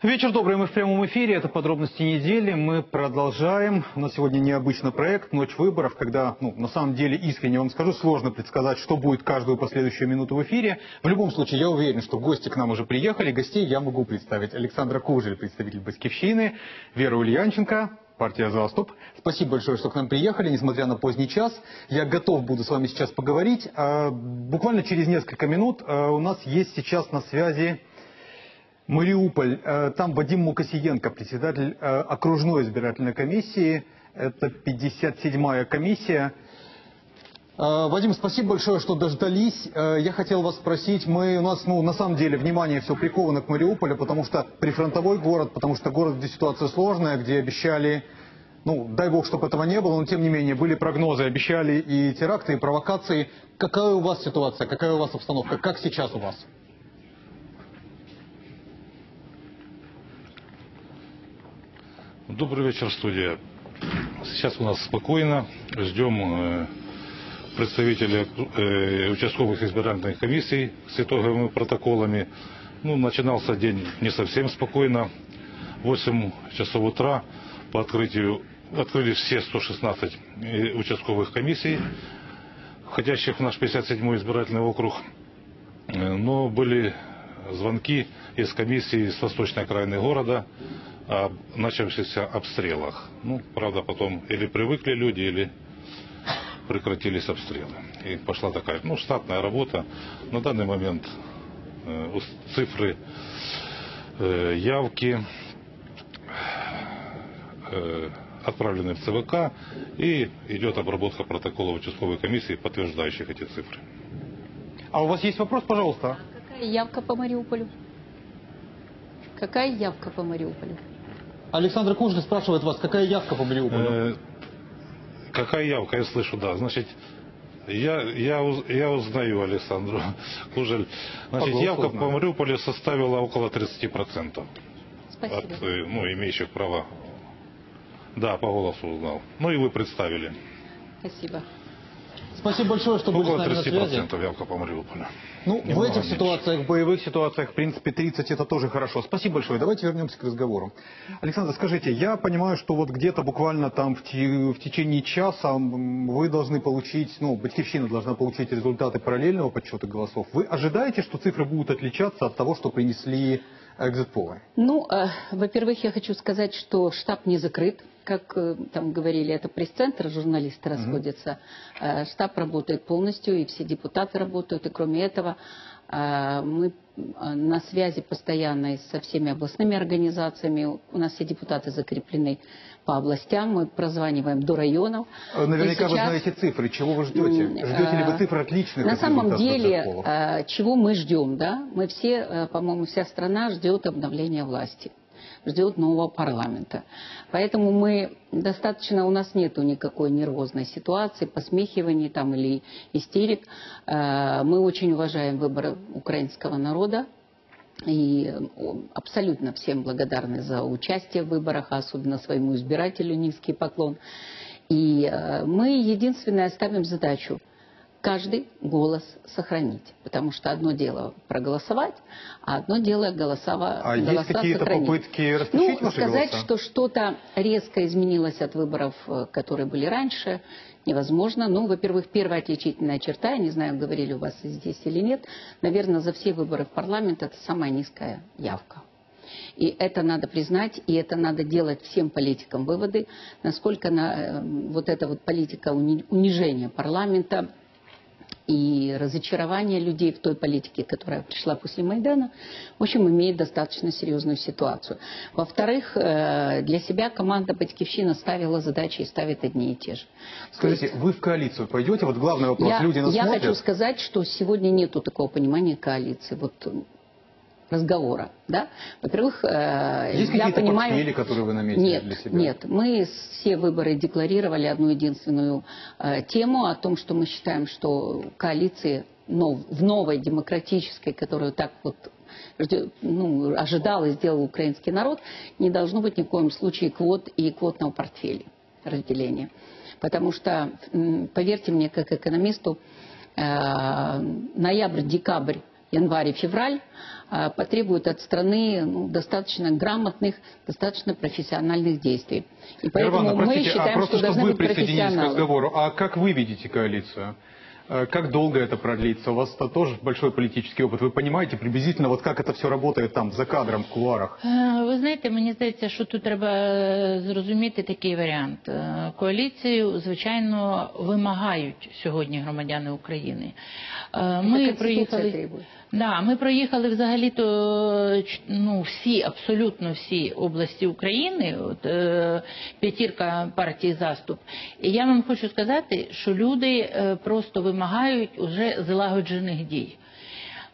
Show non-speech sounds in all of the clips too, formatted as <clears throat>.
Вечер добрый, мы в прямом эфире, это подробности недели, мы продолжаем. У нас сегодня необычный проект, ночь выборов, когда, ну, на самом деле, искренне вам скажу, сложно предсказать, что будет каждую последующую минуту в эфире. В любом случае, я уверен, что гости к нам уже приехали, гостей я могу представить. Александра Кужель, представитель Баскивщины, Вера Ульянченко, партия «За стоп». Спасибо большое, что к нам приехали, несмотря на поздний час. Я готов буду с вами сейчас поговорить. А, буквально через несколько минут а, у нас есть сейчас на связи Мариуполь, э, там Вадим Мукасиенко, председатель э, окружной избирательной комиссии. Это 57-я комиссия. Э, Вадим, спасибо большое, что дождались. Я хотел вас спросить, мы, у нас ну, на самом деле внимание все приковано к Мариуполю, потому что прифронтовой город, потому что город, где ситуация сложная, где обещали, ну, дай бог, чтобы этого не было, но тем не менее были прогнозы, обещали и теракты, и провокации. Какая у вас ситуация, какая у вас обстановка, как сейчас у вас? Добрый вечер, студия. Сейчас у нас спокойно. Ждем э, представителей э, участковых избирательных комиссий с итоговыми протоколами. Ну, начинался день не совсем спокойно. 8 часов утра по открытию открыли все 116 э, участковых комиссий, входящих в наш 57-й избирательный округ. Но были звонки из комиссии с восточной окраины города о начавшихся обстрелах. Ну, правда, потом или привыкли люди, или прекратились обстрелы. И пошла такая, ну, штатная работа. На данный момент э, цифры э, явки э, отправлены в ЦВК и идет обработка протокола участковой комиссии, подтверждающих эти цифры. А у вас есть вопрос, пожалуйста? А какая явка по Мариуполю? Какая явка по Мариуполю? Александр Кужин спрашивает вас, какая явка по Мариуполю? Э, какая явка, я слышу, да. Значит, я, я, я узнаю Александру Кужель. Значит, по явка по Мариуполю составила около 30%. Спасибо. От э, ну, имеющих право. Да, по голосу узнал. Ну и вы представили. Спасибо. Спасибо большое, что были Около с нами на связи. 30% явка по Мариуполю. Ну, в этих ситуациях, в боевых ситуациях, в принципе, 30 это тоже хорошо. Спасибо большое. Давайте вернемся к разговору. Александр, скажите, я понимаю, что вот где-то буквально там в, те, в течение часа вы должны получить, ну, Батькивщина должна получить результаты параллельного подсчета голосов. Вы ожидаете, что цифры будут отличаться от того, что принесли экзит-полы? Ну, э, во-первых, я хочу сказать, что штаб не закрыт как э, там говорили, это пресс-центр, журналисты расходятся. Э, штаб работает полностью, и все депутаты работают. И кроме этого, э, мы на связи постоянно со всеми областными организациями. У нас все депутаты закреплены по областям, мы прозваниваем до районов. Наверняка сейчас... вы знаете цифры, чего вы ждете? Ждете ли вы цифр отличных? На самом деле, чего мы ждем, да? Мы все, по-моему, вся страна ждет обновления власти ждет нового парламента. Поэтому мы достаточно, у нас нету никакой нервозной ситуации, посмехиваний там или истерик. Э, мы очень уважаем выборы украинского народа. И абсолютно всем благодарны за участие в выборах, особенно своему избирателю низкий поклон. И э, мы единственное ставим задачу каждый голос сохранить. Потому что одно дело проголосовать, а одно дело голосова, а голоса есть какие-то сохранить. попытки растащить Ну, сказать, голоса? что что-то резко изменилось от выборов, э, которые были раньше, невозможно. Ну, во-первых, первая отличительная черта, я не знаю, говорили у вас здесь или нет, наверное, за все выборы в парламент это самая низкая явка. И это надо признать, и это надо делать всем политикам выводы, насколько на, э, вот эта вот политика унижения парламента, и разочарование людей в той политике, которая пришла после Майдана, в общем, имеет достаточно серьезную ситуацию. Во-вторых, э, для себя команда Батькивщина ставила задачи и ставит одни и те же. Скажите, есть, вы в коалицию пойдете? Вот главный вопрос. Я, Люди нас Я смотрят. хочу сказать, что сегодня нету такого понимания коалиции. Вот разговора. Да? Во-первых, э, Есть я понимаю... портфели, которые вы наметили нет, для себя? Нет, мы все выборы декларировали одну единственную э, тему о том, что мы считаем, что коалиции нов, в новой демократической, которую так вот ну, ожидал и сделал украинский народ, не должно быть ни в коем случае квот и квотного портфеля разделения. Потому что, поверьте мне, как экономисту, э, ноябрь-декабрь январь и февраль э, потребуют от страны ну, достаточно грамотных, достаточно профессиональных действий. И поэтому Ивановна, мы простите, считаем, а просто что должны чтобы вы быть присоединились к профессионалы. разговору, а как вы видите коалицию? Э, Как долго это продлится? У вас -то тоже большой политический опыт. Вы понимаете приблизительно, вот как это все работает там, за кадром, в кулуарах? Е, Ви знаєте, мені здається, що тут треба е, зрозуміти такий варіант. Е, Коаліцію, звичайно, вимагають сьогодні громадяни України. Е, Ми Конституція проїхали. Да, ми проїхали взагалі-то ну, всі, абсолютно всі області України, от, е, п'ятірка партій заступ. І я вам хочу сказати, що люди е, просто вимагають уже злагоджених дій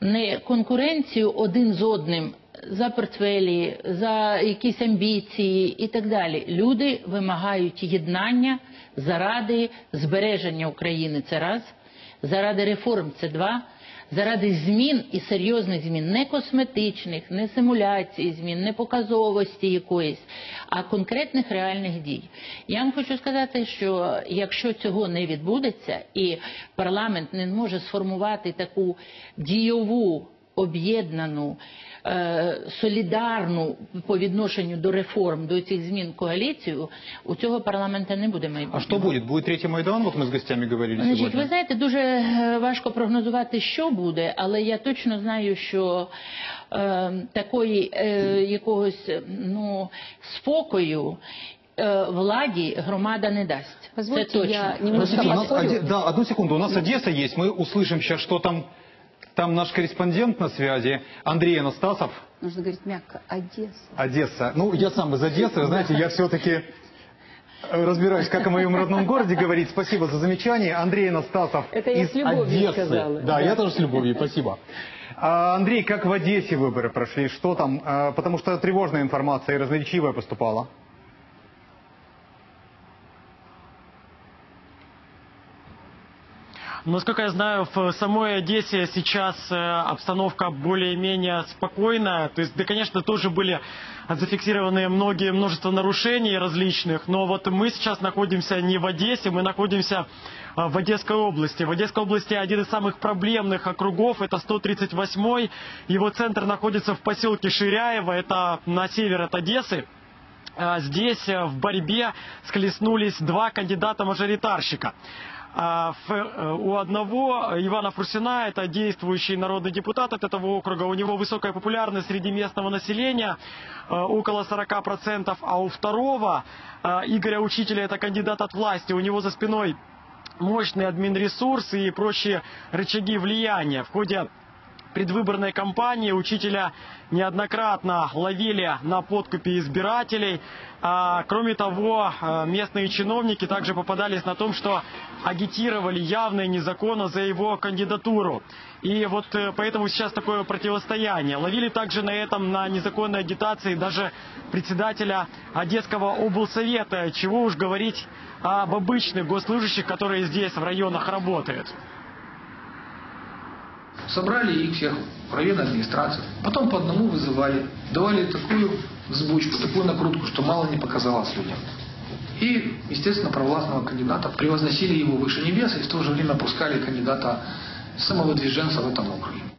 не конкуренцію один з одним за портфелі, за якісь амбіції і так далі. Люди вимагають єднання заради збереження України. Це раз, заради реформ це два. Заради змін і серйозних змін, не косметичних, не симуляції змін, не показовості якоїсь, а конкретних реальних дій. Я вам хочу сказати, що якщо цього не відбудеться, і парламент не може сформувати таку дійову, об'єднану, солідарну по відношенню до реформ, до цих змін коаліцію, у цього парламента не буде майбутнього. А что будет? Будет третий Майдан? Вот мы с гостями говорили Значить, сегодня. ви знаєте, дуже е, важко прогнозувати, що буде, але я точно знаю, що е, такої е, якогось е, ну, спокою е, владі громада не дасть. Позвольте, Це точно. я немножко Подождите, у нас поспорю. Оде- Да, одну секунду. У нас Одесса есть. Мы услышим сейчас, что там... Там наш корреспондент на связи, Андрей Анастасов, Нужно говорить мягко. Одесса. Одесса. Ну, я сам из Одессы, вы знаете, я все-таки разбираюсь, как о моем родном городе говорить. Спасибо за замечание. Андрей Анастасов Это я из с любовью Одессы. сказала. Да, Да. я тоже с любовью, спасибо. А, Андрей, как в Одессе выборы прошли? Что там? А, Потому что тревожная информация и разноречивая поступала. Насколько я знаю, в самой Одессе сейчас э, обстановка более-менее спокойная. То есть, да, конечно, тоже были зафиксированы многие, множество нарушений различных, но вот мы сейчас находимся не в Одессе, мы находимся э, в Одесской области. В Одесской области один из самых проблемных округов, это 138-й. Его центр находится в поселке Ширяево, это на север от Одессы. А, Здесь э, в борьбе схлестнулись два кандидата-мажоритарщика. А, э, У одного Ивана Фурсина, это действующий народный депутат от этого округа, у него высокая популярность среди местного населения, э, около 40%, а у второго, э, Игоря Учителя, это кандидат от власти, у него за спиной мощный админресурс и прочие рычаги влияния. В ходе предвыборной кампании учителя неоднократно ловили на подкупе избирателей. А, кроме того, а, местные чиновники также попадались на том, что агитировали явно и незаконно за его кандидатуру. И вот э, поэтому сейчас такое противостояние. Ловили также на этом, на незаконной агитации даже председателя Одесского облсовета. Чего уж говорить об обычных госслужащих, которые здесь в районах работают. Собрали их всех в районной администрации, потом по одному вызывали, давали такую взбучку, такую накрутку, что мало не показалось людям. И, естественно, провластного кандидата превозносили его выше небес и в то же время пускали кандидата самовыдвиженца в этом округе.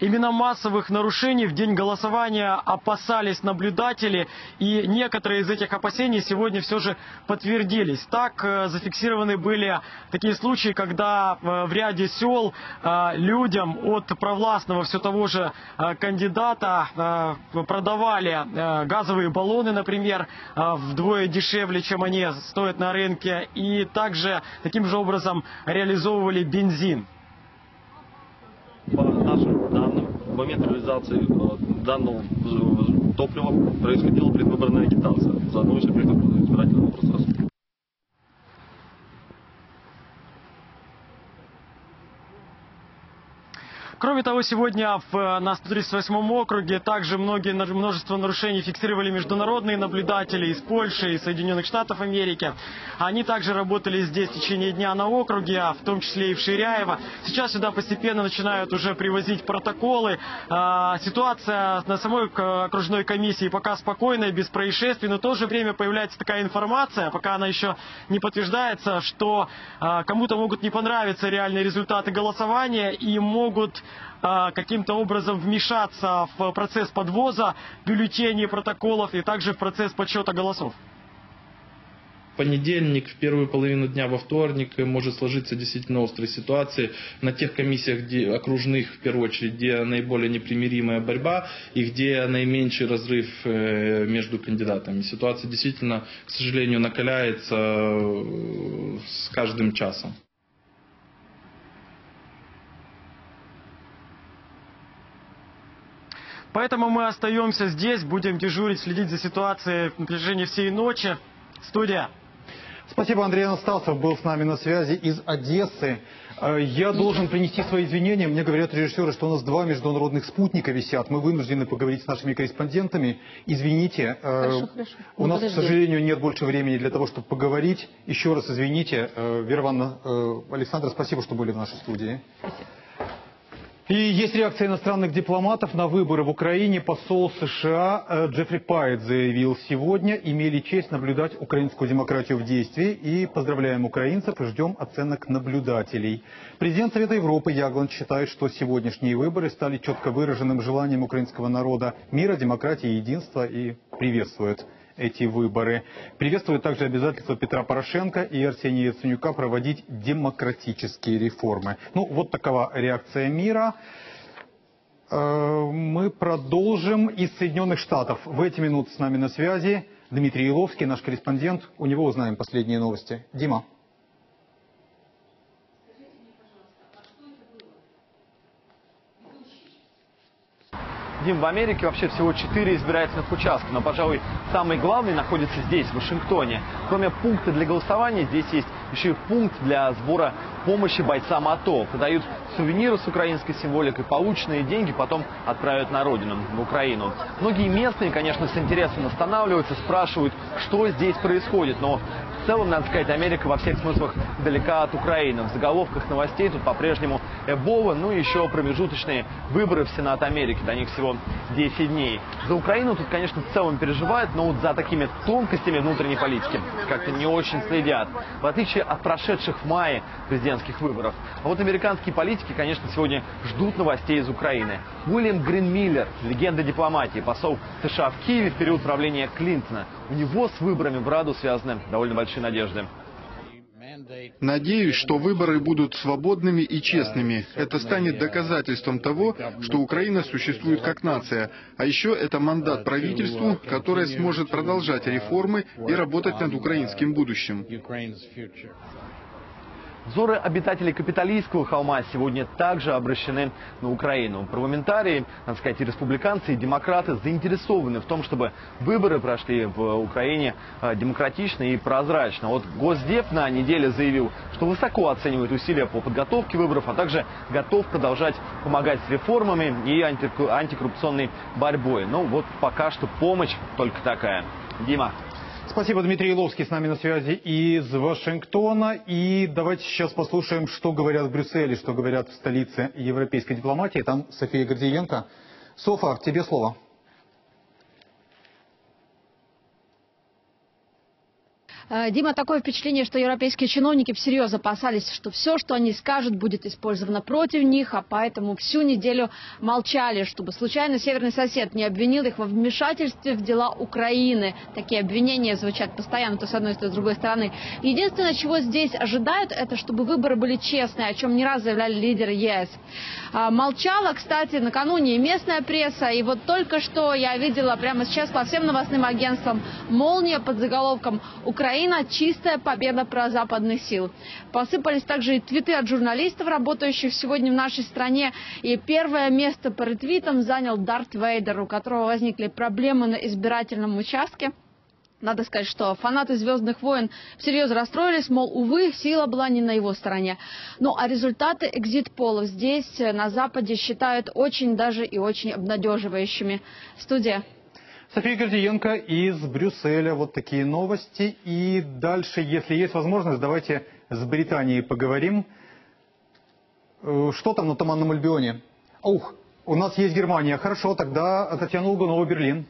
Именно массовых нарушений в день голосования опасались наблюдатели, и некоторые из этих опасений сегодня все же подтвердились. Так э, зафиксированы были такие случаи, когда э, в ряде сел э, людям от провластного все того же кандидата продавали газовые баллоны, например, вдвое дешевле, чем они стоят на рынке, и также таким же образом реализовывали бензин. По нашим момент реализации э, данного э, топлива происходила предвыборная агитация, заодно и предвыборный избирательный процесс. Кроме того, сегодня в, на 138 округе также многие, множество нарушений фиксировали международные наблюдатели из Польши и Соединенных Штатов Америки. Они также работали здесь в течение дня на округе, а в том числе и в Ширяево. Сейчас сюда постепенно начинают уже привозить протоколы. А, ситуация на самой окружной комиссии пока спокойная, без происшествий, но в то же время появляется такая информация, пока она еще не подтверждается, что а, кому-то могут не понравиться реальные результаты голосования и могут каким-то образом вмешаться в процесс подвоза бюллетеней, протоколов и также в процесс подсчета голосов понедельник, в первую половину дня во вторник может сложиться действительно острая ситуация на тех комиссиях где, окружных, в первую очередь, где наиболее непримиримая борьба и где наименьший разрыв э, между кандидатами. Ситуация действительно, к сожалению, накаляется э, с каждым часом. Поэтому мы остаемся здесь, будем дежурить, следить за ситуацией в протяжении всей ночи. Студия. Спасибо, Андрей Анастасов был с нами на связи из Одессы. Э, я должен принести свои извинения. Мне говорят режиссеры, что у нас два международных спутника висят. Мы вынуждены поговорить с нашими корреспондентами. Извините. Э, хорошо, хорошо. У нас, к сожалению, нет больше времени для того, чтобы поговорить. Еще раз извините. Э, Вера Ивановна, Александр, спасибо, что были в нашей студии. Спасибо. И есть реакция иностранных дипломатов на выборы в Украине. Посол США э, Джеффри Пайт заявил сегодня, имели честь наблюдать украинскую демократию в действии и поздравляем украинцев и ждем оценок наблюдателей. Президент Совета Европы Ягланд считает, что сегодняшние выборы стали четко выраженным желанием украинского народа мира, демократии единства и приветствует эти выборы. Приветствует также обязательство Петра Порошенко и Арсения Яценюка проводить демократические реформы. Ну, вот такова реакция мира. Э, мы продолжим из Соединенных Штатов. В эти минуты с нами на связи Дмитрий Иловский, наш корреспондент. У него узнаем последние новости. Дима. Дим, в Америке вообще всего четыре избирательных участка, но, пожалуй, самый главный находится здесь, в Вашингтоне. Кроме пункта для голосования, здесь есть еще и пункт для сбора помощи бойцам АТО. Подают сувениры с украинской символикой, полученные деньги потом отправят на родину, в Украину. Многие местные, конечно, с интересом останавливаются, спрашивают, что здесь происходит, но в целом, надо сказать, Америка во всех смыслах далека от Украины. В заголовках новостей тут по-прежнему Эбола, ну и еще промежуточные выборы в Сенат Америки. До них всего 10 дней. За Украину тут, конечно, в целом переживают, но вот за такими тонкостями внутренней политики как-то не очень следят. В отличие от прошедших в мае президентских выборов. А вот американские политики, конечно, сегодня ждут новостей из Украины. Уильям Гринмиллер, легенда дипломатии, посол США в Киеве в период правления Клинтона. У него с выборами в Раду связаны довольно большие надежды. Надеюсь, что выборы будут свободными и честными. Это станет доказательством того, что Украина существует как нация. А еще это мандат правительству, которое сможет продолжать реформы и работать над украинским будущим. Взоры обитателей капиталистского холма сегодня также обращены на Украину. Парламентарии, надо сказать, и республиканцы, и демократы заинтересованы в том, чтобы выборы прошли в Украине э, демократично и прозрачно. Вот Госдеп на неделе заявил, что высоко оценивает усилия по подготовке выборов, а также готов продолжать помогать с реформами и антикоррупционной борьбой. Но вот пока что помощь только такая. Дима. Спасибо, Дмитрий Иловский с нами на связи из Вашингтона. И давайте сейчас послушаем, что говорят в Брюсселе, что говорят в столице европейской дипломатии. Там София Гордиенко. Софа, тебе слово. Дима, такое впечатление, что европейские чиновники всерьез опасались, что все, что они скажут, будет использовано против них, а поэтому всю неделю молчали, чтобы случайно северный сосед не обвинил их во вмешательстве в дела Украины. Такие обвинения звучат постоянно то с одной, то с другой стороны. Единственное, чего здесь ожидают, это чтобы выборы были честные, о чем не раз заявляли лидеры ЕС. А, молчала, кстати, накануне и местная пресса, и вот только что я видела прямо сейчас по всем новостным агентствам «Молния» под заголовком «Украина Украина – чистая победа про западных сил. Посыпались также и твиты от журналистов, работающих сегодня в нашей стране. И первое место по ретвитам занял Дарт Вейдер, у которого возникли проблемы на избирательном участке. Надо сказать, что фанаты «Звездных войн» всерьез расстроились, мол, увы, сила была не на его стороне. Ну, а результаты экзит-полов здесь, на Западе, считают очень даже и очень обнадеживающими. Студия. София Гордиенко из Брюсселя. Вот такие новости. И дальше, если есть возможность, давайте с Британией поговорим. Э, что там на Туманном Альбионе? Ух, у нас есть Германия. Хорошо, тогда Татьяна Луганова, Берлин.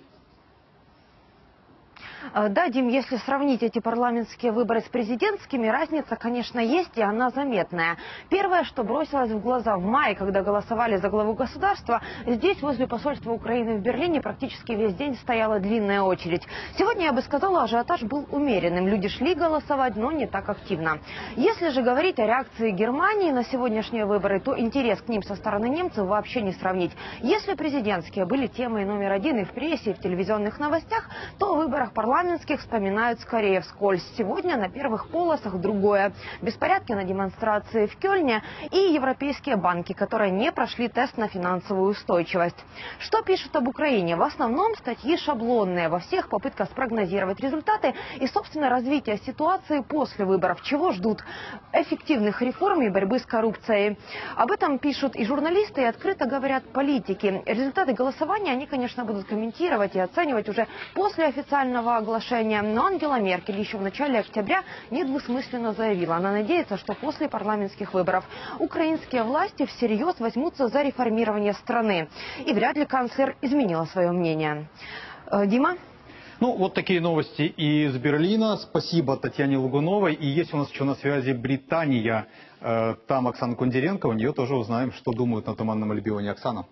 Э, да, Дим, если сравнить эти парламентские выборы с президентскими, разница, конечно, есть, и она заметная. Первое, что бросилось в глаза в мае, когда голосовали за главу государства, здесь, возле посольства Украины в Берлине, практически весь день стояла длинная очередь. Сегодня, я бы сказала, ажиотаж был умеренным. Люди шли голосовать, но не так активно. Если же говорить о реакции Германии на сегодняшние выборы, то интерес к ним со стороны немцев вообще не сравнить. Если президентские были темой номер один и в прессе, и в телевизионных новостях, то о выборах парламента парламентских вспоминают скорее вскользь. Сегодня на первых полосах другое. Беспорядки на демонстрации в Кёльне и европейские банки, которые не прошли тест на финансовую устойчивость. Что пишут об Украине? В основном статьи шаблонные. Во всех попытках спрогнозировать результаты и, собственно, развитие ситуации после выборов. Чего ждут? Эффективных реформ и борьбы с коррупцией. Об этом пишут и журналисты, и открыто говорят политики. Результаты голосования они, конечно, будут комментировать и оценивать уже после официального оглашения, но Ангела Меркель еще в начале октября недвусмысленно заявила, она надеется, что после парламентских выборов украинские власти всерьез возьмутся за реформирование страны. И вряд ли канцлер изменила свое мнение. Э, Дима? Ну, вот такие новости из Берлина. Спасибо Татьяне Лугуновой. И есть у нас еще на связи Британия. Э, там Оксана Кундеренко. У нее тоже узнаем, что думают на Туманном Альбионе. Оксана.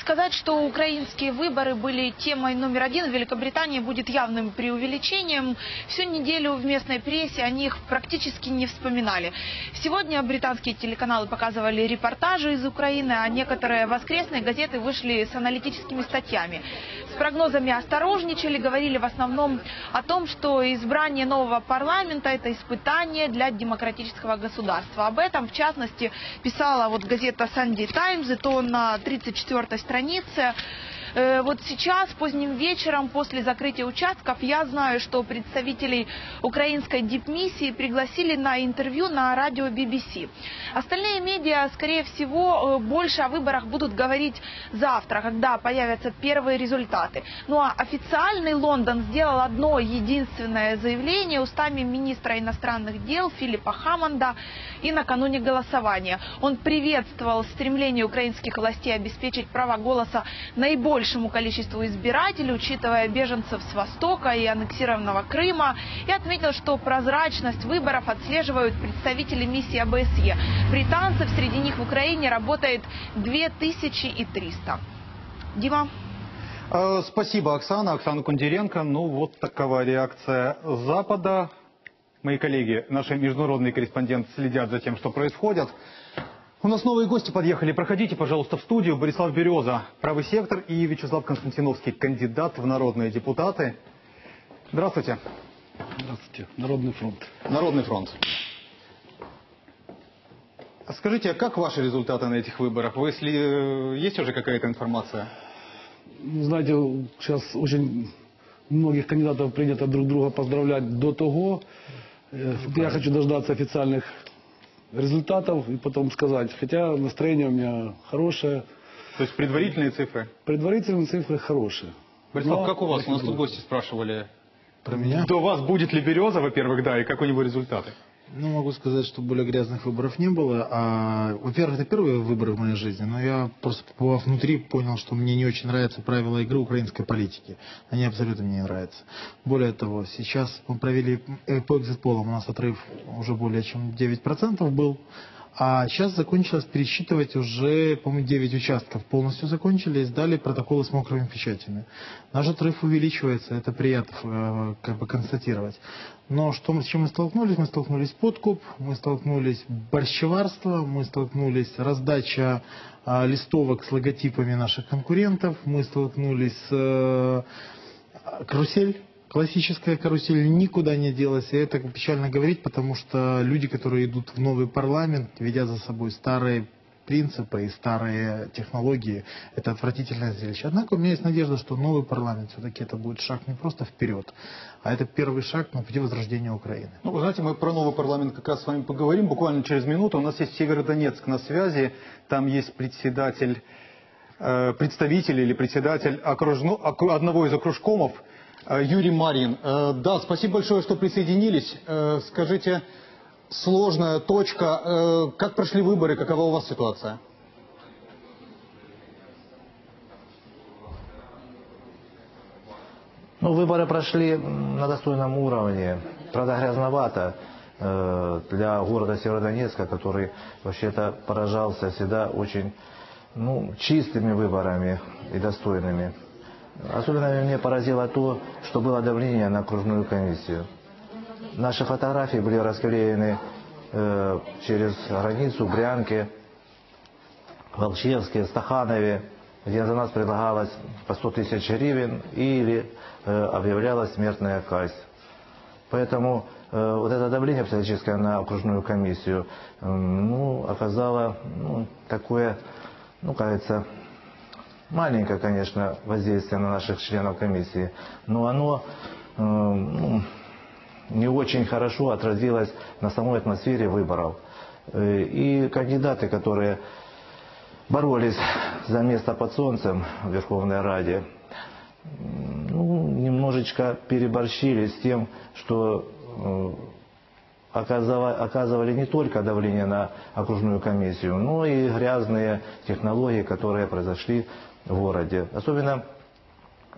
Сказать, что украинские выборы были темой номер один в Великобритании будет явным преувеличением. Всю неделю в местной прессе о них практически не вспоминали. Сегодня британские телеканалы показывали репортажи из Украины, а некоторые воскресные газеты вышли с аналитическими статьями. С прогнозами осторожничали, говорили в основном о том, что избрание нового парламента – это испытание для демократического государства. Об этом, в частности, писала вот газета Sunday Times, и то на 34-й странице. Э, вот сейчас, поздним вечером, после закрытия участков, я знаю, что представителей украинской дипмиссии пригласили на интервью на радио BBC. Остальные медиа, скорее всего, э, больше о выборах будут говорить завтра, когда появятся первые результаты. Ну а официальный Лондон сделал одно единственное заявление устами министра иностранных дел Филиппа Хаммонда и накануне голосования. Он приветствовал стремление украинских властей обеспечить право голоса наибольшим большему количеству избирателей, учитывая беженцев с Востока и аннексированного Крыма, и отметил, что прозрачность выборов отслеживают представители миссии ОБСЕ. Британцев среди них в Украине работает 2300. Дима? Э, спасибо, Оксана. Оксана Кундеренко. Ну, вот такова реакция Запада. Мои коллеги, наши международные корреспонденты следят за тем, что происходит. У нас новые гости подъехали. Проходите, пожалуйста, в студию. Борислав Береза, правый сектор, и Вячеслав Константиновский, кандидат в народные депутаты. Здравствуйте. Здравствуйте. Народный фронт. Народный фронт. Скажите, а как ваши результаты на этих выборах? Вы, если э, есть уже какая-то информация? Знаете, сейчас очень многих кандидатов принято друг друга поздравлять до того. Э, я хочу дождаться официальных результатов и потом сказать. Хотя настроение у меня хорошее. То есть предварительные цифры? Предварительные цифры хорошие. Борислав, Но, как у вас? У нас тут гости спрашивали. Про меня? До вас будет ли Береза, во-первых, да, и как у него результаты? Ну, могу сказать, что более грязных выборов не было. А, во-первых, это первые выборы в моей жизни, но я просто побывав внутри, понял, что мне не очень нравятся правила игры украинской политики. Они абсолютно мне не нравятся. Более того, сейчас мы провели э, по экзит-полам, у нас отрыв уже более чем 9% был. А сейчас закончилось пересчитывать уже, по-моему, 9 участков полностью закончили и сдали протоколы с мокрыми печатями. Наш отрыв увеличивается, это приятно э, как бы констатировать. Но что, с чем мы столкнулись? Мы столкнулись подкуп, мы столкнулись борщеварство, мы столкнулись раздача э, листовок с логотипами наших конкурентов, мы столкнулись с э, карусель классическая карусель никуда не делась. И это печально говорить, потому что люди, которые идут в новый парламент, ведя за собой старые принципы и старые технологии. Это отвратительное зрелище. Однако у меня есть надежда, что новый парламент все-таки это будет шаг не просто вперед, а это первый шаг на пути возрождения Украины. Ну, вы знаете, мы про новый парламент как раз с вами поговорим буквально через минуту. У нас есть Северодонецк на связи, там есть председатель, э, представитель или председатель окружно, одного из окружкомов Юрий Марин. Э, да, спасибо большое, что присоединились. Э, скажите, сложная точка. Э, как прошли выборы, какова у вас ситуация? Ну, выборы прошли на достойном уровне. Правда, грязновато э, для города Северодонецка, который вообще-то поражался всегда очень ну, чистыми выборами и достойными. Особенно меня поразило то, что было давление на окружную комиссию. Наши фотографии были расклеены э, через границу в Брянке, Волчевске, Стаханове, где за нас предлагалось по 100 тысяч гривен или э, объявлялась смертная казнь. Поэтому э, вот это давление психологическое на окружную комиссию э, ну, оказало ну, такое, ну, кажется, маленькое, конечно, воздействие на наших членов комиссии, но оно э, ну, не очень хорошо отразилось на самой атмосфере выборов. Э, и кандидаты, которые боролись за место под солнцем в Верховной Раде, ну, немножечко переборщили с тем, что э, оказывали, не только давление на окружную комиссию, но и грязные технологии, которые произошли городе. Особенно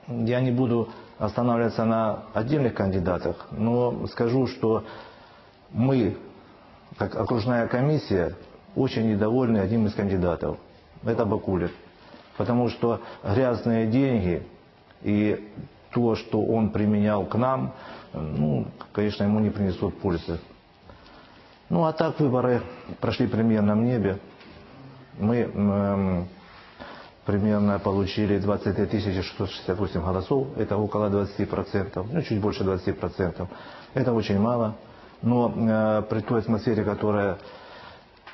я не буду останавливаться на отдельных кандидатах, но скажу, что мы, как окружная комиссия, очень недовольны одним из кандидатов. Это Бакулев. Потому что грязные деньги и то, что он применял к нам, ну, конечно, ему не принесут пользы. Ну, а так выборы прошли в небе. Мы эм, примерно получили 23 668 голосов, это около 20%, ну чуть больше 20%. Это очень мало, но э, при той атмосфере, которая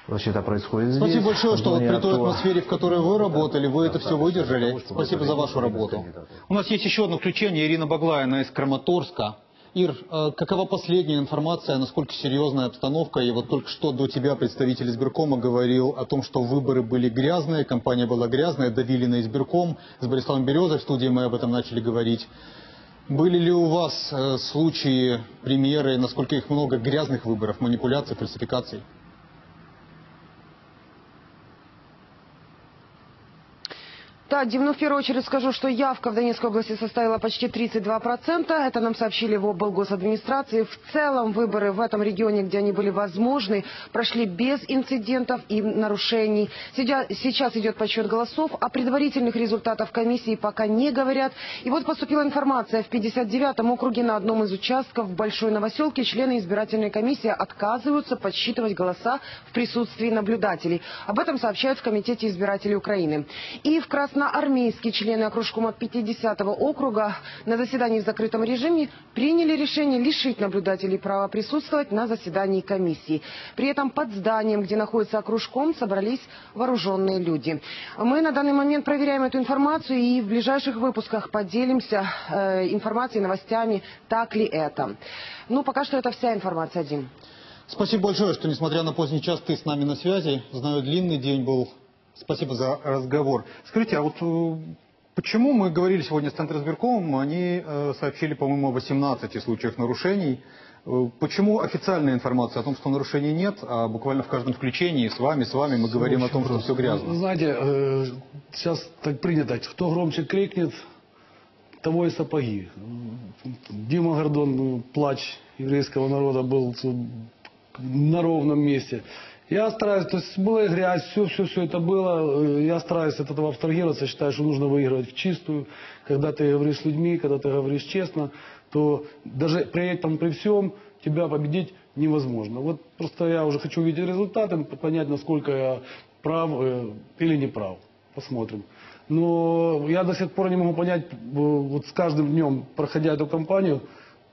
вообще-то происходит здесь. Спасибо большое, что вот при той атмосфере, в которой вы работали, вы это все выдержали. Спасибо за вашу работу. У нас есть еще одно включение. Ирина Баглаина из Краматорска. Ир, э, какова последняя информация, насколько серьезная обстановка? И вот только что до тебя представитель избиркома говорил о том, что выборы были грязные, компания была грязная, давили на избирком. С Бориславом Березой в студии мы об этом начали говорить. Были ли у вас э, случаи, примеры, насколько их много, грязных выборов, манипуляций, фальсификаций? Да, Дим, ну в первую очередь скажу, что явка в Донецкой области составила почти 32%. Это нам сообщили в облгосадминистрации. В целом выборы в этом регионе, где они были возможны, прошли без инцидентов и нарушений. Сейчас идет подсчет голосов. О предварительных результатах комиссии пока не говорят. И вот поступила информация. В 59-м округе на одном из участков в Большой Новоселке члены избирательной комиссии отказываются подсчитывать голоса в присутствии наблюдателей. Об этом сообщают в Комитете избирателей Украины. И в Красном армейские члены окружкома 50-го округа на заседании в закрытом режиме приняли решение лишить наблюдателей права присутствовать на заседании комиссии. При этом под зданием, где находится окружком, собрались вооруженные люди. Мы на данный момент проверяем эту информацию и в ближайших выпусках поделимся э, информацией, новостями, так ли это. Ну, пока что это вся информация, Дим. Спасибо большое, что, несмотря на поздний час, ты с нами на связи. Знаю, длинный день был Спасибо за разговор. Скажите, а вот э, почему мы говорили сегодня с Центризбиркомом, они э, сообщили, по-моему, о 18 случаях нарушений. Э, почему официальная информация о том, что нарушений нет, а буквально в каждом включении с вами, с вами мы говорим о том, что все грязно? Знаете, сейчас так принято, кто громче крикнет, того и сапоги. Дима Гордон, плач еврейского народа был на ровном месте. Я стараюсь, то есть была грязь, все, все, все это было. Э, я стараюсь от этого абстрагироваться, считаю, что нужно выигрывать в чистую. Когда ты говоришь с людьми, когда ты говоришь честно, то даже при этом, при всем, тебя победить невозможно. Вот просто я уже хочу увидеть результаты, понять, насколько я прав э, или не прав. Посмотрим. Но я до сих пор не могу понять, э, вот с каждым днем, проходя эту кампанию,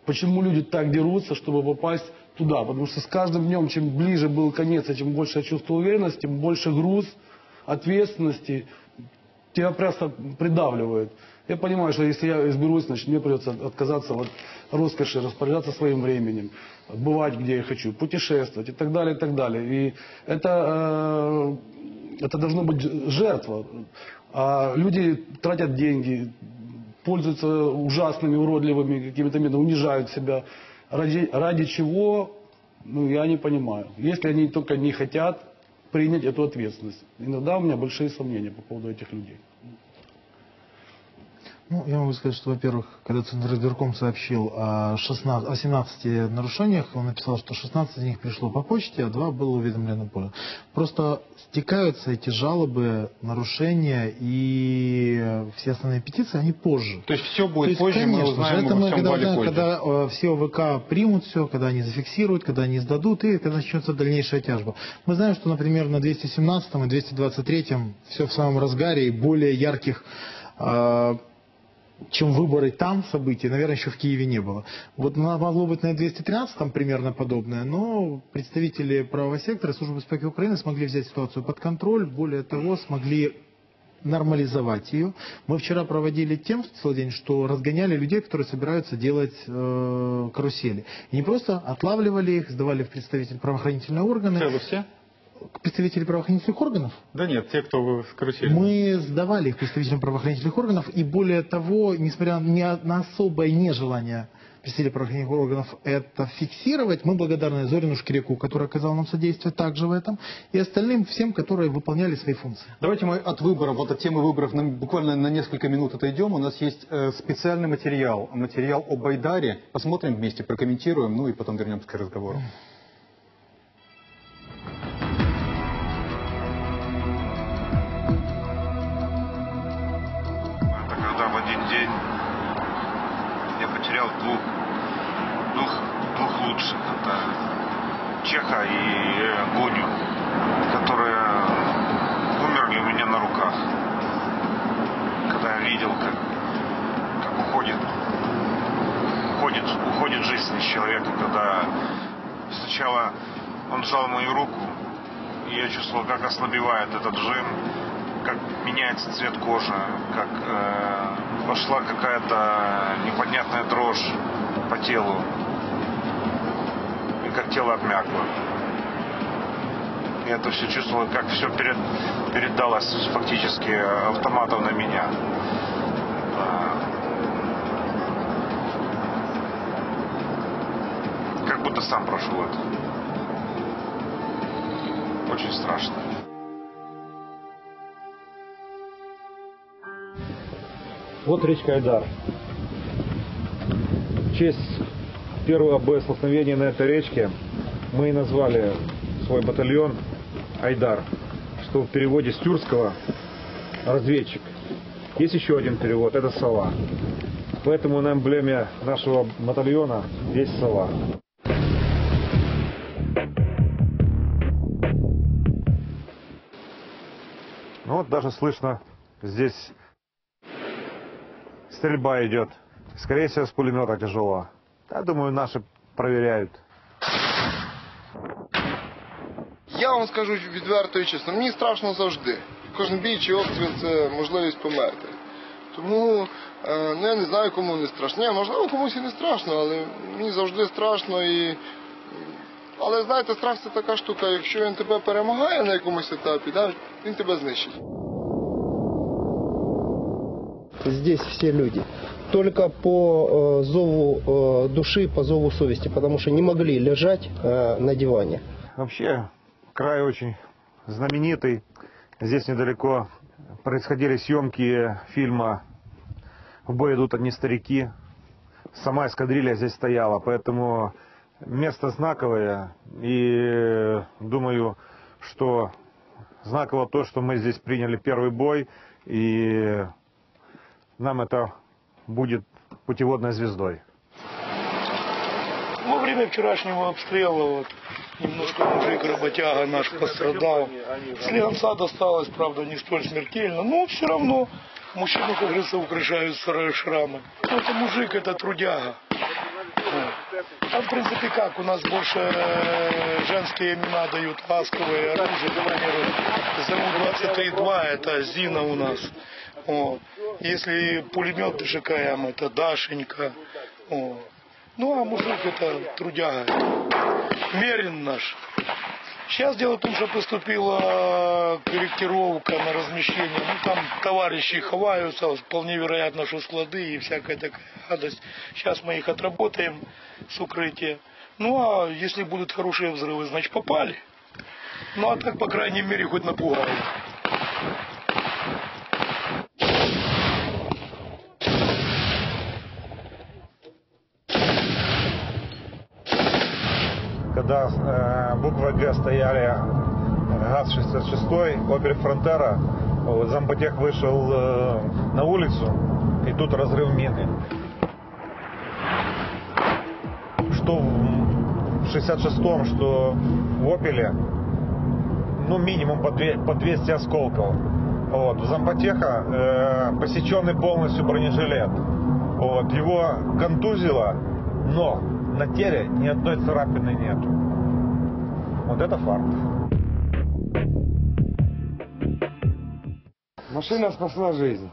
почему люди так дерутся, чтобы попасть туда, потому что с каждым днем, чем ближе был конец, и чем больше я чувствовал уверенность, тем больше груз ответственности, тебя просто придавливают. Я понимаю, что если я изберусь, значит мне придется отказаться от роскоши, распоряжаться своим временем, бывать где я хочу, путешествовать и так далее, и так далее. И это, э, это должно быть жертва. А люди тратят деньги, пользуются ужасными, уродливыми какими-то методами, унижают себя. Ради, ради чего, ну, я не понимаю. Если они только не хотят принять эту ответственность. Иногда у меня большие сомнения по поводу этих людей. Ну, я могу сказать, что, во-первых, когда Центр избирком сообщил о, 16, о 17 нарушениях, он написал, что 16 из них пришло по почте, а 2 было уведомлено поле. Просто стекаются эти жалобы, нарушения и все основные петиции, они позже. То есть все будет есть, позже, конечно, мы узнаем это мы, когда, да, позже. когда э, все ОВК примут все, когда они зафиксируют, когда они сдадут, и когда начнется дальнейшая тяжба. Мы знаем, что, например, на 217 и 223 все в самом разгаре и более ярких э, чем выборы там событий, наверное, еще в Киеве не было. Вот могло быть на 213 там примерно подобное, но представители правого сектора Службы безопасности Украины смогли взять ситуацию под контроль, более того, смогли нормализовать ее. Мы вчера проводили тем целый день, что разгоняли людей, которые собираются делать э, карусели. И не просто отлавливали их, сдавали в представитель правоохранительные органы. Вы все? Представители правоохранительных органов? Да нет, те, кто вы в карусели. Мы сдавали их представителям правоохранительных органов, и более того, несмотря на, на особое нежелание представителей правоохранительных органов это фиксировать, мы благодарны Зорину Шкирику, который оказал нам содействие также в этом, и остальным всем, которые выполняли свои функции. Давайте мы от выборов, вот от темы выборов на, буквально на несколько минут отойдем. У нас есть э, специальный материал, материал о Байдаре. Посмотрим вместе, прокомментируем, ну и потом вернемся к разговору. Чеха и Гуню, которые умерли у меня на руках. Когда я видел, как, как уходит, уходит, уходит жизнь из человека, когда сначала он сжал мою руку, и я чувствовал, как ослабевает этот жим, как меняется цвет кожи, как э, пошла какая-то непонятная дрожь по телу, тело обмякло. Я это все чувствовал, как все перед, передалось фактически автоматом на меня. Э, Как будто сам прошел это. Очень страшно. Вот речка Айдар. В честь первого боестолкновения на этой речке мы и назвали свой батальон Айдар, что в переводе с тюркского разведчик. Есть еще один перевод, это сова. Поэтому на эмблеме нашего батальона есть сова. Ну вот даже слышно здесь стрельба идет. Скорее всего, с пулемета тяжело. Я думаю, наши проверяют. Я вам скажу відверто і чесно, мені страшно завжди. Кожен бій чи обстріл це можливість померти. Тому е, ну я не знаю, кому не страшно. Ні, можливо, комусь і не страшно, але мені завжди страшно і. Але знаєте, страх це така штука, якщо він тебе перемагає на якомусь етапі, да, він тебе знищить. Здесь все люди. Только по э, зову э, души, по зову совести, потому что не могли лежать э, на диване. Вообще, край очень знаменитый. Здесь недалеко происходили съемки фильма «В бой идут одни старики». Сама эскадрилья здесь стояла, поэтому место знаковое. И думаю, что знаково то, что мы здесь приняли первый бой. И нам это будет путеводной звездой. Во время вчерашнего обстрела вот, немножко мужик работяга наш пострадал. Слегонца досталось, правда, не столь смертельно, но все равно мужчину, как говорится, украшают старые шрамы. Это мужик, это трудяга. А в принципе как, у нас больше э, женские имена дают, ласковые, оружие планируют. ЗМ-23-2 это Зина у нас. Вот. Если пулемет ДШКМ, это Дашенька. Вот. Ну а мужик это трудяга. Мерин наш. Сейчас дело в том, что поступила корректировка на размещение. Ну, там товарищи ховаются, вполне вероятно, что склады и всякая такая гадость. Сейчас мы их отработаем с укрытия. Ну, а если будут хорошие взрывы, значит попали. Ну, а так, по крайней мере, хоть напугали. Когда э, буква Г стояли ГАЗ-66, Опель Фронтера, вот, зампотех вышел э, на улицу, и тут разрыв мины. Что в 66-м, что в Опеле, ну, минимум по, две, по 200 осколков. Вот. У зампотеха э, посеченный полностью бронежилет. Вот. Его контузило, но на теле ни одной царапины нету. Вот это факт. Машина спасла жизнь.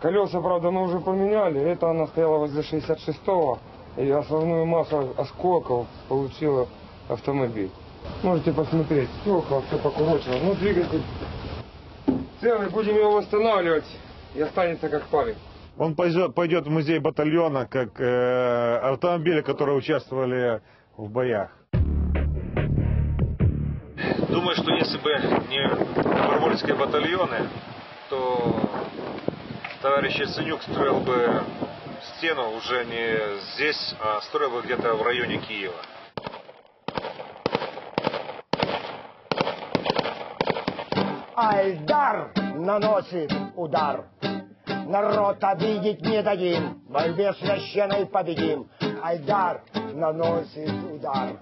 Колеса, правда, мы уже поменяли. Это она стояла возле 66-го. И основную массу осколков получила автомобиль. Можете посмотреть. Стекла, все покурочено. Ну, двигатель целый. Будем его восстанавливать. И останется как память. Он пойдет, пойдет в музей батальона как э, автомобили, которые участвовали в боях. Думаю, что если бы не добровольские батальоны, то товарищ Яценюк строил бы стену уже не здесь, а строил бы где-то в районе Киева. Альдар наносит удар. Народ обидеть не дадим, в борьбе священной победим. Айдар наносит удар.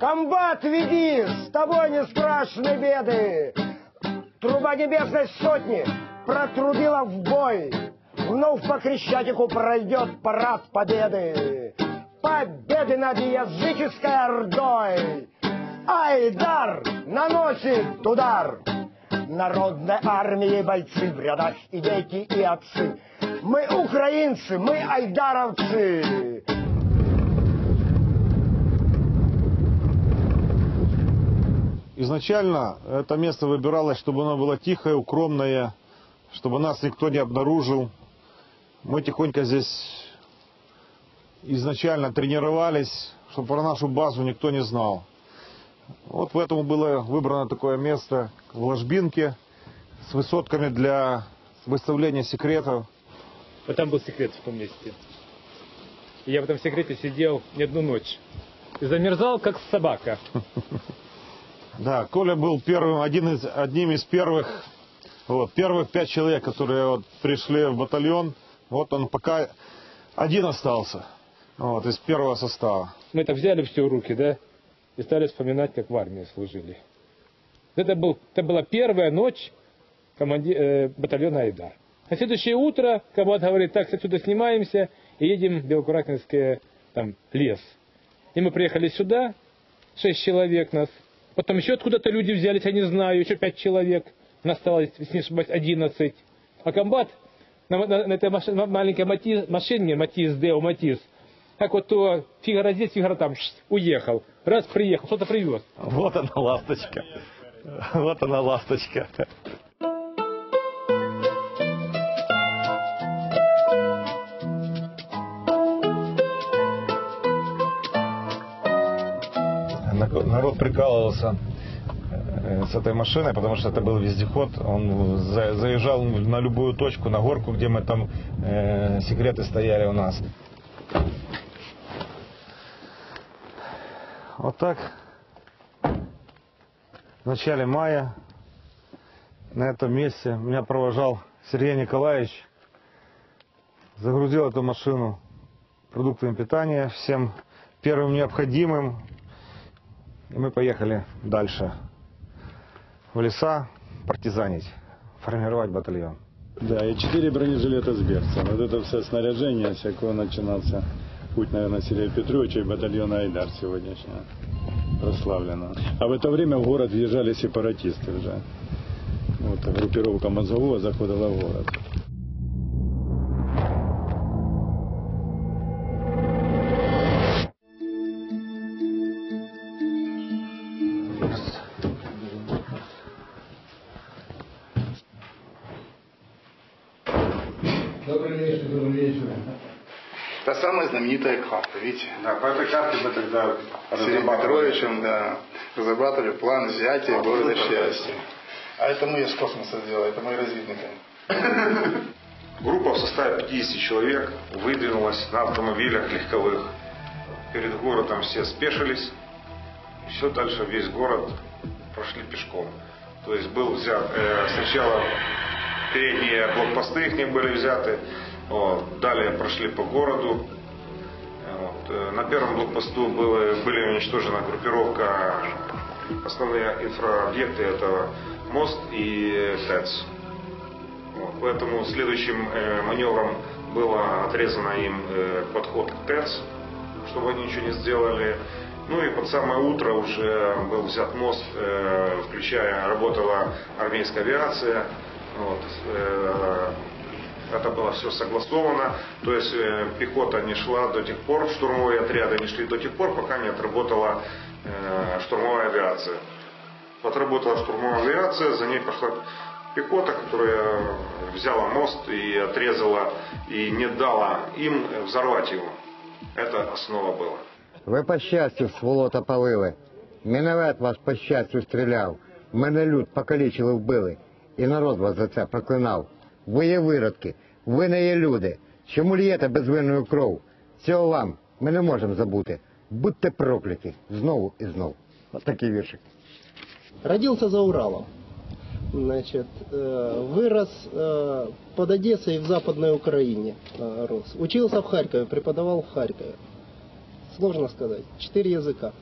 Комбат, веди, с тобой не страшны беды. Труба небесной сотни протрубила в бой. Вновь по Крещатику пройдет парад победы. Победы над языческой ордой. Айдар наносит удар. Народной армии бойцы в и дети, и отцы. Мы украинцы, мы айдаровцы. Изначально это место выбиралось, чтобы оно было тихое, укромное, чтобы нас никто не обнаружил. Мы тихонько здесь изначально тренировались, чтобы про нашу базу никто не знал. Вот поэтому было выбрано такое место в ложбинке с высотками для выставления секретов. Вот там был секрет в том месте. И я в этом секрете сидел не одну ночь. И замерзал, как собака. <laughs> Да, Коля был первым, один из, одним из первых, вот, первых пять человек, которые вот пришли в батальон. Вот он пока один остался, вот, из первого состава. Мы так взяли все в руки, да, и стали вспоминать, как в армии служили. Это, был, это была первая ночь команди, э, батальона Айдар. На следующее утро команда говорит, так, отсюда снимаемся и едем в Белокуракинский там, лес. И мы приехали сюда, шесть человек нас, Потом еще откуда-то люди взялись, я не знаю, еще пять человек. Нас осталось, если не одиннадцать. А комбат на, на, на этой машине, маленькой мати, машине, Матис, Део Матис, как вот то фигара здесь, фигара там, уехал. Раз приехал, что-то привез. Вот она ласточка. Вот она ласточка. народ прикалывался с этой машиной, потому что это был вездеход. Он заезжал на любую точку, на горку, где мы там э, секреты стояли у нас. Вот так. В начале мая на этом месте меня провожал Сергей Николаевич. Загрузил эту машину продуктами питания, всем первым необходимым, и мы поехали дальше в леса партизанить, формировать батальон. Да, и четыре бронежилета с берцем. Вот это все снаряжение всякое начинался путь, наверное, Сергея Петровича и батальона Айдар сегодняшнего прославленного. А в это время в город въезжали сепаратисты уже. Вот группировка Мазового заходила в город. Знаменитая карта, видите? Да, по этой карте мы тогда С Сергеем Петровичем, да, разрабатывали план взятия города счастья. А это мы из космоса сделали, это мои разведники. <laughs> Группа в составе 50 человек выдвинулась на автомобилях легковых. Перед городом все спешились. И все дальше весь город прошли пешком. То есть был взят э, сначала передние блокпосты их не были взяты. Вот, далее прошли по городу. Вот, э, на первом блокпосту было, были уничтожена группировка, основные инфраобъекты это мост и ТЭЦ. Вот, поэтому следующим э, маневром было отрезано им э, подход к ТЭЦ, чтобы они ничего не сделали. Ну и под самое утро уже был взят мост, э, включая, работала армейская авиация. Вот, э, это было все согласовано. То есть э, пехота не шла до тех пор, штурмовые отряды не шли до тех пор, пока не отработала э, штурмовая авиация. Отработала штурмовая авиация, за ней пошла пехота, которая взяла мост и отрезала, и не дала им взорвать его. Это основа была. Ви по щастю сволота палили. Міномет вас по щастю стріляв. Мене люд покалічили, вбили. І народ вас за це проклинав. Ви є виродки, ви не є люди. Чому л'єте безвинною кров? Цього вам ми не можемо забути. Будьте прокляті знову і знову. От такий віршик. Родился за Уралом. Значит, э, вырос э, под Одессой в Западной Украине э, рос. Учился в Харькове, преподавал в Харькове. Сложно сказать. Четыре языка.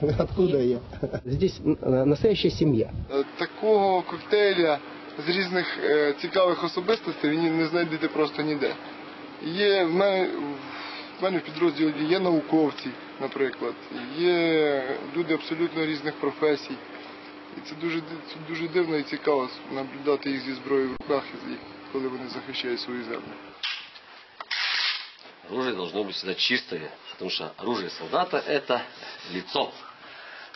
<laughs> Откуда я? Здесь э, настоящая семья. Е, Такого коктейля з різних е, цікавих особистостей ви ні- не знайдете просто ніде. Є в мене, в мене в підрозділі є науковці, наприклад, є люди абсолютно різних професій. І це дуже, ди- це дуже дивно і цікаво наблюдати їх зі зброєю в руках, і коли вони захищають свою землю. Оружие должно быть всегда чистое, потому что оружие солдата – это лицо.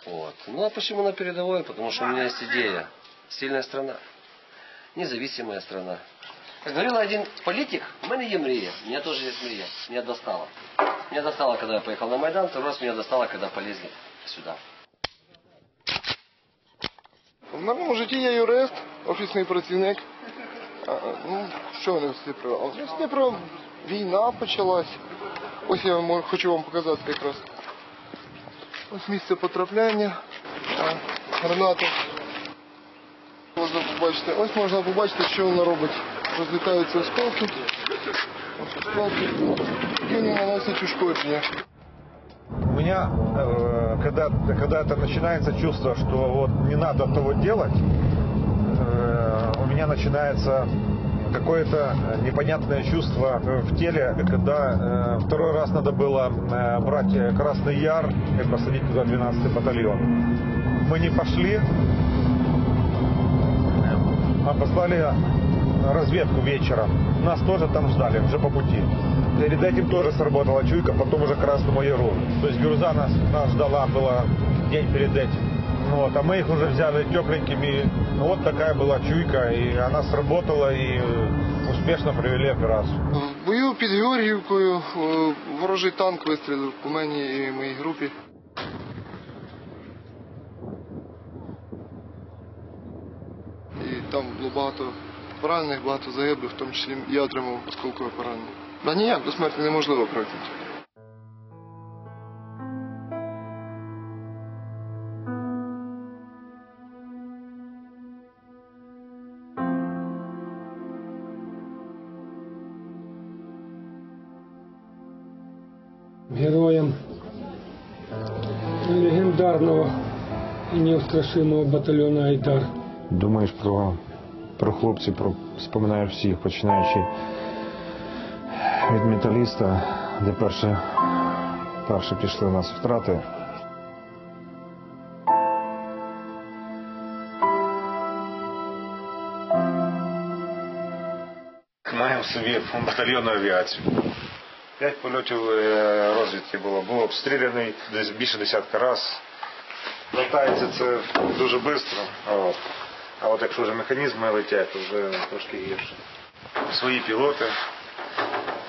Вот. Ну а почему на передовой? Потому что у меня есть идея. Сильная страна. Независимая страна. Как говорил один политик, у меня есть мрия. У меня тоже есть мрия. Меня достало. Меня достало, когда я поехал на Майдан, второй раз меня достало, когда полезли сюда. В моєму житті я юрист, офісний працівник. А, ну, що вони всі про? А Всі про війна почалась. Ось я вам хочу вам показати якраз. Ось місце потрапляння. А, гранати. Можна побачити. Ось можна побачити, що вона робить. Розлітаються осколки. Ось осколки. І вони наносять ушкодження. У меня, э, когда, когда это начинается чувство, что вот не надо того делать, э, у меня начинается какое-то непонятное чувство в теле, когда э, второй раз надо было э, брать Красный Яр и посадить туда 12 батальон. Мы не пошли, а послали разведку вечером. Нас тоже там ждали, уже по пути. Перед этим тоже сработала чуйка, потом уже Красному Яру. То есть Гюрза нас, нас ждала была день перед этим. Ну Вот, а мы их уже взяли тепленькими. Ну, вот такая была чуйка, и она сработала, и э, успешно провели операцию. В бою під Георгіївкою е, ворожий танк вистрілив по мені і моїй групі. Там було багато поранених, багато загиблих, в тому числі я отримав осколкове поранення. Да ніяк до смерті неможливо практично. героям легендарного и неустрашимого батальона «Айдар». Думаєш про, про хлопців, про, споминаєш всіх, починаючи від металіста, де перше, перше пішли у нас втрати. Маємо собі батальйонну авіацію. П'ять польотів е, розвідки було. Був обстріляний десь більше десятка разів. Летається це дуже швидко. От. А от якщо вже механізми летять, то вже трошки гірше. Свої пілоти.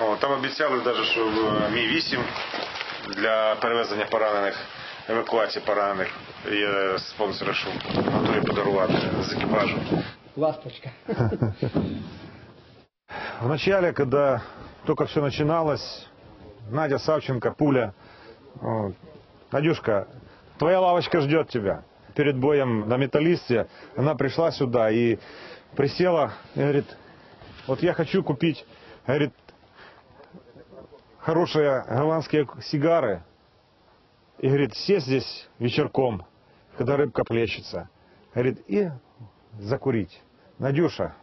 От. Там обіцяли навіть, що в Мі-8 для перевезення поранених, евакуації поранених є спонсори, що готові подарувати з екіпажу. Ласточка. <laughs> Вначале, когда только все начиналось, Надя Савченко, пуля. Вот. Надюшка, твоя лавочка ждет тебя. Перед боем на металлисте она пришла сюда и присела и говорит, вот я хочу купить, говорит, хорошие голландские сигары. И говорит, сесть здесь вечерком, когда рыбка плещется. Говорит, и закурить. Надюша,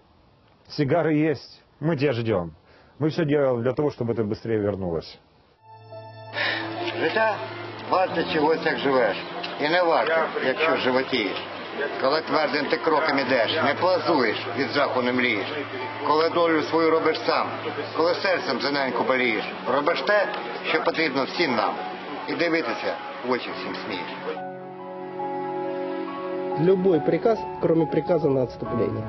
сигары есть, мы тебя ждем. Мы все делаем для того, чтобы ты быстрее вернулась. Життя варте чогось, як живеш. І не варто, якщо животієш. Коли твердим ти кроком ідеш, не плазуєш, від жаху не млієш. Коли долю свою робиш сам, коли серцем за неньку болієш, робиш те, що потрібно всім нам. І дивитися в очі всім смієш. Любой приказ, кроме приказа на отступление.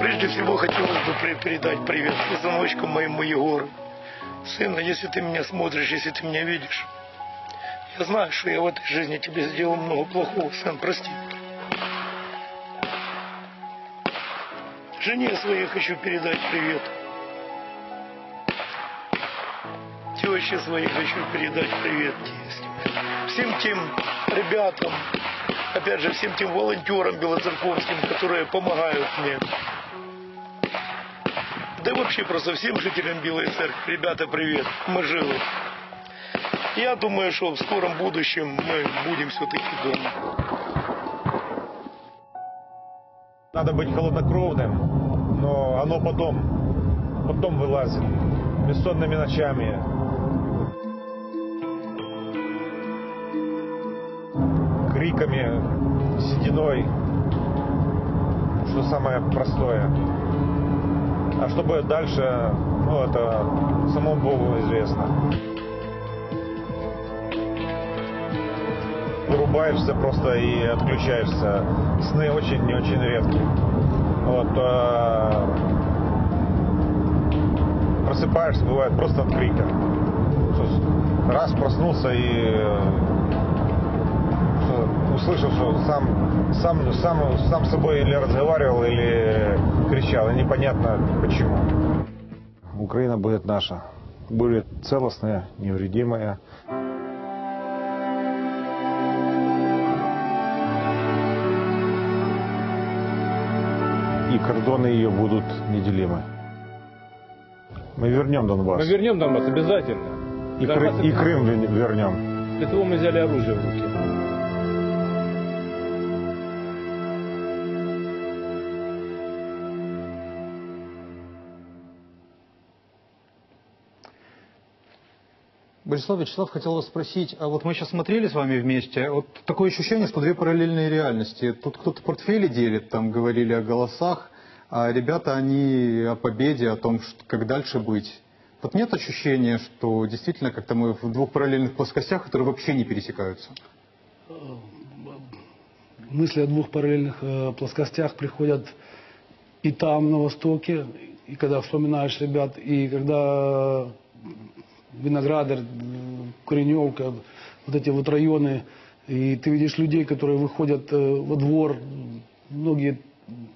Прежде всего хотелось бы при- передать привет сыночку моему Егору. Сына, если ты меня смотришь, если ты меня видишь, я знаю, что я в этой жизни тебе сделал много плохого, сын, прости. Жене своей хочу передать привет. Теще своей хочу передать привет. Всем тем ребятам, опять же, всем тем волонтерам белоцерковским, которые помогают мне. Да и вообще просто всем жителям Белой Церкви. Ребята, привет, мы живы. Я думаю, что в скором будущем мы будем все-таки дома. Надо быть холоднокровным, но оно потом, потом вылазит. Бессонными ночами. Криками, сединой. Что самое простое. А что будет дальше, ну это самому Богу известно. Вырубаешься просто и отключаешься. Сны очень-очень редкие. Вот, а, просыпаешься, бывает просто от крика. Раз проснулся и э, услышал, что сам, сам, сам, сам с собой или разговаривал, или кричал, и непонятно почему. Украина будет наша, будет целостная, невредимая. И кордоны ее будут неделимы. Мы вернем Донбасс. Мы вернем Донбасс обязательно. И, Донбасс Кры- и Крым вер- вернем. Для того мы взяли оружие в руки. Борислав Вячеслав хотел вас спросить, а вот мы сейчас смотрели с вами вместе, вот такое ощущение, что две параллельные реальности. Тут кто-то портфели делит, там говорили о голосах, а ребята, они о победе, о том, что, как дальше быть. Вот нет ощущения, что действительно как-то мы в двух параллельных плоскостях, которые вообще не пересекаются? мысли о двух параллельных э, плоскостях приходят и там, на Востоке, и когда вспоминаешь ребят, и когда Виноградар, Куреневка, вот эти вот районы, и ты видишь людей, которые выходят э, во двор, многие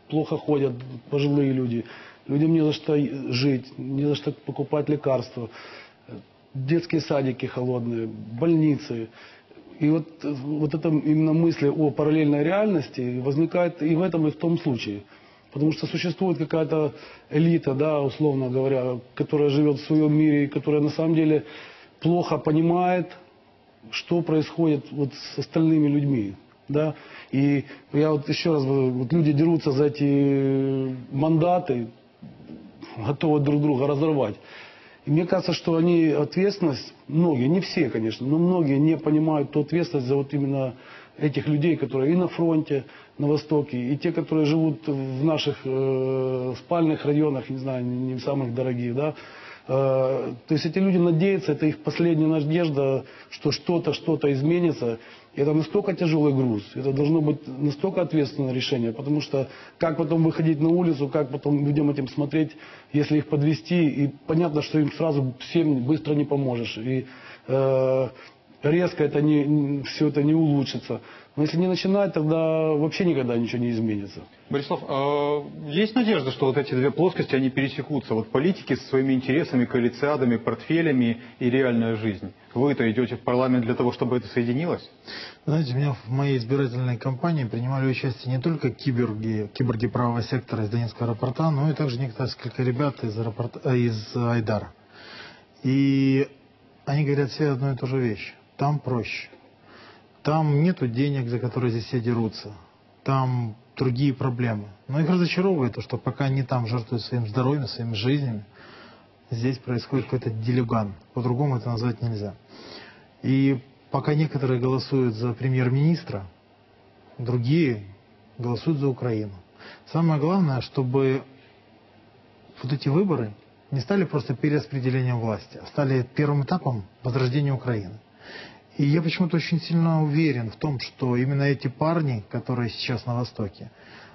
плохо ходят, пожилые люди, людям не за что жить, не за что покупать лекарства, детские садики холодные, больницы. И вот, э, вот это именно мысли о параллельной реальности возникает и в этом, и в том случае. Потому что существует какая-то элита, да, условно говоря, которая живет в своем мире, и которая на самом деле плохо понимает, что происходит вот с остальными людьми. Да? И я вот еще раз говорю, вот люди дерутся за эти мандаты, готовы друг друга разорвать. И мне кажется, что они ответственность, многие, не все, конечно, но многие не понимают ту ответственность за вот именно этих людей, которые и на фронте, на Востоке, и те, которые живут в наших э, спальных районах, не знаю, не в самых дорогих, да. Э, то есть эти люди надеются, это их последняя надежда, что что-то, что-то изменится. И это настолько тяжелый груз, это должно быть настолько ответственное решение, потому что как потом выходить на улицу, как потом людям этим смотреть, если их подвести, и понятно, что им сразу всем быстро не поможешь. И э, резко это не, все это не улучшится. Но если не начинать, тогда вообще никогда ничего не изменится. Борислав, а есть надежда, что вот эти две плоскости, они пересекутся? Вот политики со своими интересами, коалициадами, портфелями и реальная жизнь. Вы-то идете в парламент для того, чтобы это соединилось? Знаете, у меня в моей избирательной кампании принимали участие не только киберги, киборги правого сектора из Донецкого аэропорта, но и также несколько ребят из, аэропорта, из Айдара. И они говорят все одну и ту же вещь. Там проще. Там нету денег, за которые здесь все дерутся. Там другие проблемы. Но их разочаровывает то, что пока они там жертвуют своим здоровьем, своими жизнями, здесь происходит какой-то делюган. По-другому это назвать нельзя. И пока некоторые голосуют за премьер-министра, другие голосуют за Украину. Самое главное, чтобы вот эти выборы не стали просто перераспределением власти, а стали первым этапом возрождения Украины. И я почему-то очень сильно уверен в том, что именно эти парни, которые сейчас на Востоке,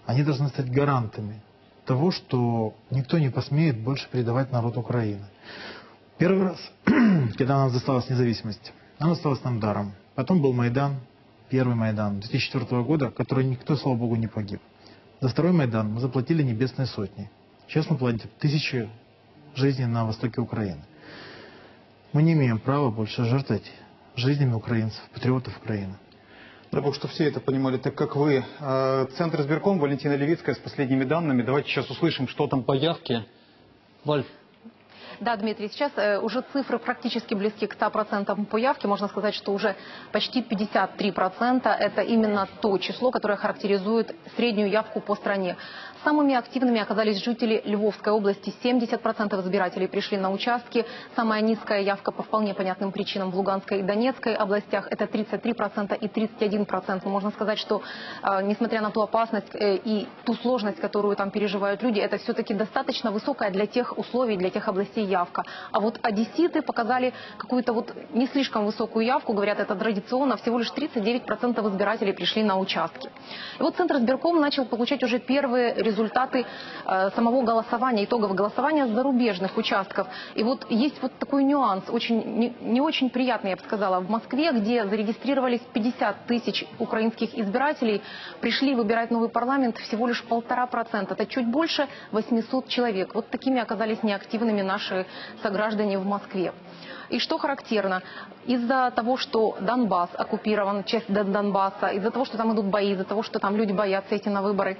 они должны стать гарантами того, что никто не посмеет больше предавать народ Украины. Первый раз, <clears throat> когда нам досталась независимость, она досталась нам даром. Потом был Майдан, первый Майдан 2004 года, который никто, слава богу, не погиб. За второй Майдан мы заплатили небесные сотни. Сейчас мы платим тысячи жизней на востоке Украины. Мы не имеем права больше жертвовать жизнями украинцев, патриотов Украины. Дай Бог, что все это понимали так, как вы. А, Центр избирком Валентина Левицкая с последними данными. Давайте сейчас услышим, что там по явке. Валь. Да, Дмитрий, сейчас э, уже цифры практически близки к 100% по явке. Можно сказать, что уже почти 53% это именно то число, которое характеризует среднюю явку по стране. Самыми активными оказались жители Львовской области. 70% избирателей пришли на участки. Самая низкая явка по вполне понятным причинам в Луганской и Донецкой областях. Это 33% и 31%. Можно сказать, что э, несмотря на ту опасность э, и ту сложность, которую там переживают люди, это все-таки достаточно высокая для тех условий, для тех областей явка. А вот одесситы показали какую-то вот не слишком высокую явку. Говорят, это традиционно. Всего лишь 39% избирателей пришли на участки. И вот Центр избирком начал получать уже первые результаты э, самого голосования, итогов голосования с зарубежных участков. И вот есть вот такой нюанс, очень, не, не очень приятный, я бы сказала. В Москве, где зарегистрировались 50 тысяч украинских избирателей, пришли выбирать новый парламент всего лишь полтора процента. Это чуть больше 800 человек. Вот такими оказались неактивными наши сограждане в Москве. И что характерно, из-за того, что Донбасс оккупирован, часть Донбасса, из-за того, что там идут бои, из-за того, что там люди боятся идти на выборы,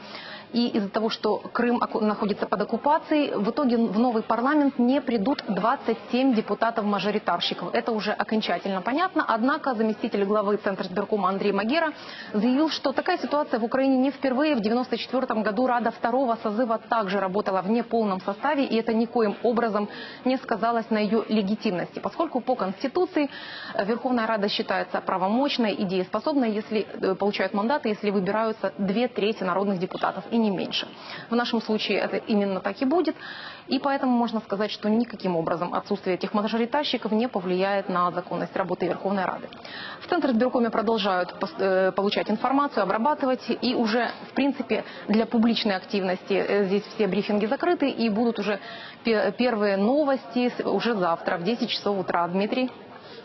и из-за того, что Крым находится под оккупацией, в итоге в новый парламент не придут 27 депутатов-мажоритарщиков. Это уже окончательно понятно. Однако заместитель главы Центра избиркома Андрей Магера заявил, что такая ситуация в Украине не впервые. В 1994 году Рада второго созыва также работала в неполном составе, и это никоим образом не сказалось на ее легитимности, поскольку по Конституции э, Верховная Рада считается правомочной и дееспособной, если э, получают мандаты, если выбираются две трети народных депутатов. И не меньше. В нашем случае это именно так и будет. И поэтому можно сказать, что никаким образом отсутствие этих мажоритарщиков не повлияет на законность работы Верховной Рады. В Центр избиркоме продолжают э, получать информацию, обрабатывать. И уже, в принципе, для публичной активности э, здесь все брифинги закрыты. И будут уже первые новости уже завтра в 10 часов утра. Дмитрий?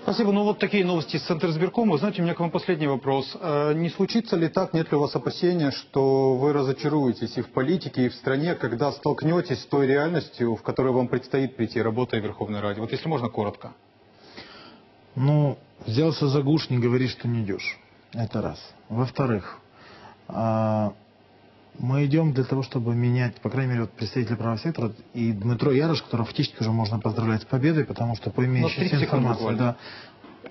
Спасибо. Ну вот такие новости из Центра избиркома. Знаете, у меня к вам последний вопрос. А не случится ли так, нет ли у вас опасения, что вы разочаруетесь и в политике, и в стране, когда столкнетесь с той реальностью, в которой вам предстоит прийти, работая в Верховной Раде? Вот если можно, коротко. Ну, взялся за гуш, не говори, что не идешь. Это раз. Во-вторых, а, мы идем для того, чтобы менять, по крайней мере, вот представители правого сектора и Дмитро Ярош, которого фактически уже можно поздравлять с победой, потому что по имеющейся информации, да,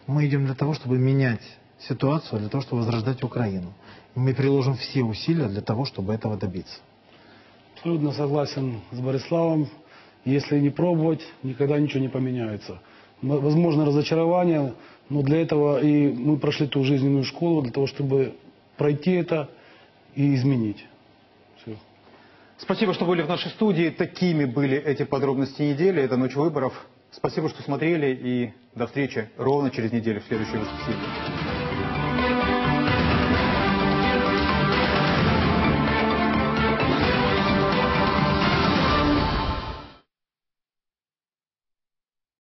мы идем для того, чтобы менять ситуацию, для того, чтобы возрождать Украину. И мы приложим все усилия для того, чтобы этого добиться. Абсолютно согласен с Бориславом. Если не пробовать, никогда ничего не поменяется. Возможно разочарование, но для этого и мы прошли ту жизненную школу, для того, чтобы пройти это и изменить. Спасибо, что были в нашей студии. Такими были эти подробности недели. Это «Ночь выборов». Спасибо, что смотрели. И до встречи ровно через неделю в следующее воскресенье.